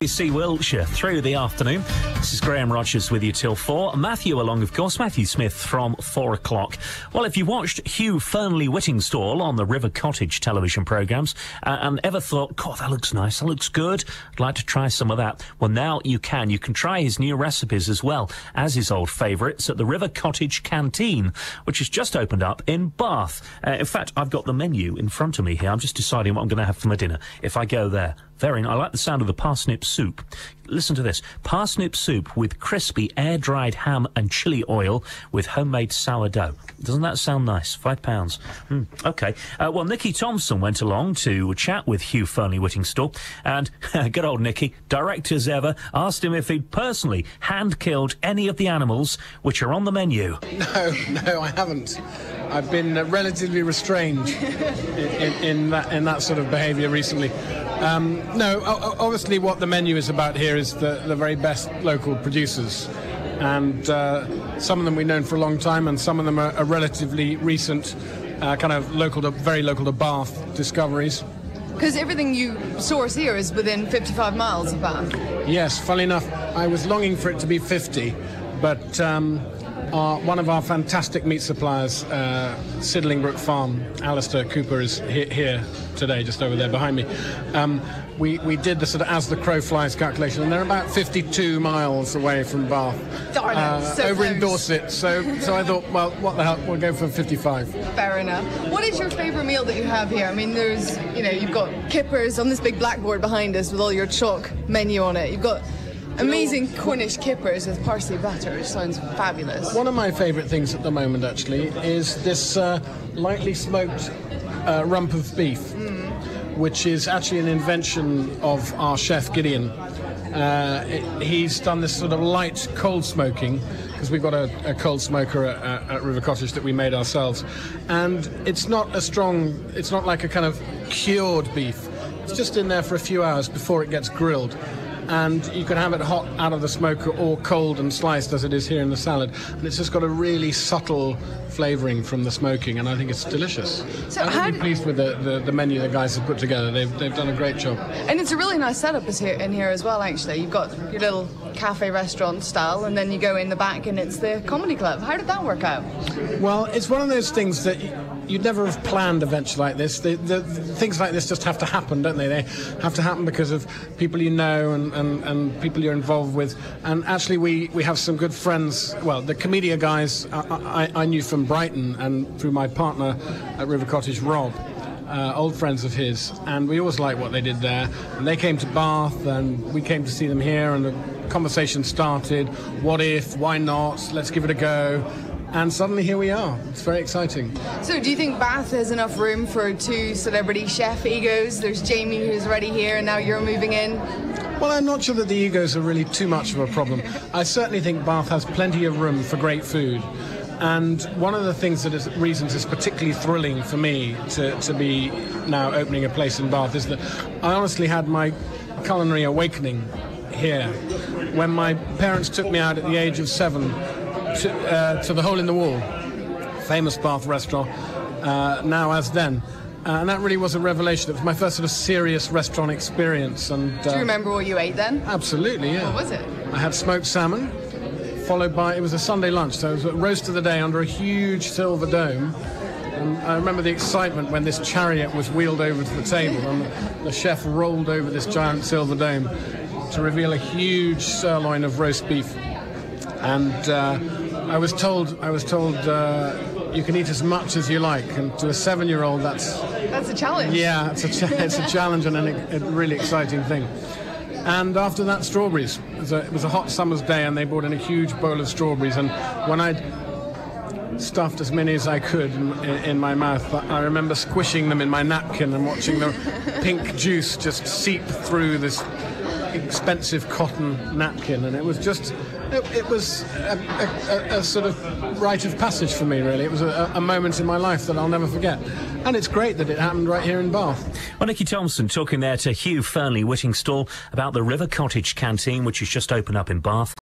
BBC Wiltshire through the afternoon. This is Graham Rogers with you till four. Matthew along, of course, Matthew Smith from four o'clock. Well, if you watched Hugh Fearnley Whittingstall on the River Cottage television programmes uh, and ever thought, God, that looks nice, that looks good, I'd like to try some of that. Well, now you can. You can try his new recipes as well as his old favourites at the River Cottage Canteen, which has just opened up in Bath. Uh, in fact, I've got the menu in front of me here. I'm just deciding what I'm going to have for my dinner if I go there. Very nice. I like the sound of the parsnip soup. Listen to this. Parsnip soup with crispy air-dried ham and chili oil with homemade sourdough. Doesn't that sound nice? Five pounds. Mm, okay. Uh, well, Nikki Thompson went along to chat with Hugh Fearnley Whittingstall, and good old Nikki, direct as ever, asked him if he'd personally hand-killed any of the animals which are on the menu. No, no, I haven't. I've been uh, relatively restrained in, in, in, that, in that sort of behaviour recently. Um, no, obviously, what the menu is about here is the, the very best local producers. And uh, some of them we've known for a long time, and some of them are, are relatively recent, uh, kind of local to, very local to Bath discoveries. Because everything you source here is within 55 miles of Bath. Yes, funny enough, I was longing for it to be 50, but um, our, one of our fantastic meat suppliers, uh, Sydling Brook Farm, Alistair Cooper, is he- here today, just over there behind me. Um, we, we did the sort of as the crow flies calculation, and they're about 52 miles away from Bath, Darn uh, so over close. in Dorset. So, so I thought, well, what the hell, we'll go for 55. Fair enough. What is your favourite meal that you have here? I mean, there's, you know, you've got kippers on this big blackboard behind us with all your chalk menu on it. You've got amazing Cornish kippers with parsley batter, which sounds fabulous. One of my favourite things at the moment, actually, is this uh, lightly smoked uh, rump of beef, mm. which is actually an invention of our chef Gideon. Uh, it, he's done this sort of light cold smoking because we've got a, a cold smoker at, at, River Cottage that we made ourselves, and it's not a strong. It's not like a kind of cured beef. It's just in there for a few hours before it gets grilled and you can have it hot out of the smoker or cold and sliced as it is here in the salad. And it's just got a really subtle flavouring from the smoking, and I think it's delicious. So I'm really pleased with the, the, the, menu the guys have put together. They've, they've done a great job. And it's a really nice setup in here as well, actually. You've got your little cafe restaurant style, and then you go in the back and it's the comedy club. How did that work out? Well, it's one of those things that you'd never have planned events like this. The, the, the, things like this just have to happen, don't they? They have to happen because of people you know and, and, and people you're involved with. And actually, we, we have some good friends. Well, the Komedia guys I, I, I knew from Brighton and through my partner at River Cottage, Rob. Uh, old friends of his, and we always liked what they did there. And they came to Bath, and we came to see them here, and the conversation started. What if? Why not? Let's give it a go and suddenly here we are. It's very exciting. So, do you think Bath has enough room for two celebrity chef egos? There's Jamie who's already here, and now you're moving in. Well, I'm not sure that the egos are really too much of a problem. I certainly think Bath has plenty of room for great food. And one of the things that is reasons is particularly thrilling for me to, to be now opening a place in Bath is that I honestly had my culinary awakening here when my parents took me out at the age of seven to, uh, to the Hole in the Wall, famous Bath restaurant, uh, now as then. Uh, and that really was a revelation. It was my first sort of serious restaurant experience. And do you remember what you ate then? Absolutely, yeah. What was it? I had smoked salmon, followed by it was a Sunday lunch, so it was a roast of the day under a huge silver dome. And I remember the excitement when this chariot was wheeled over to the table and the chef rolled over this giant silver dome to reveal a huge sirloin of roast beef. And uh, I was told, I was told, uh, you can eat as much as you like, and to a seven-year-old, that's that's a challenge. Yeah, it's a cha- it's a challenge and an, a really exciting thing. And after that, strawberries. It was, a, it was a hot summer's day, and they brought in a huge bowl of strawberries. And when I'd stuffed as many as I could in, in, my mouth. I remember squishing them in my napkin and watching the pink juice just seep through this expensive cotton napkin, and it was just it, it was a, a, a, sort of rite of passage for me, really. It was a, a, moment in my life that I'll never forget. And it's great that it happened right here in Bath. Well, Nicky Thompson talking there to Hugh Fearnley Whittingstall about the River Cottage canteen, which has just opened up in Bath.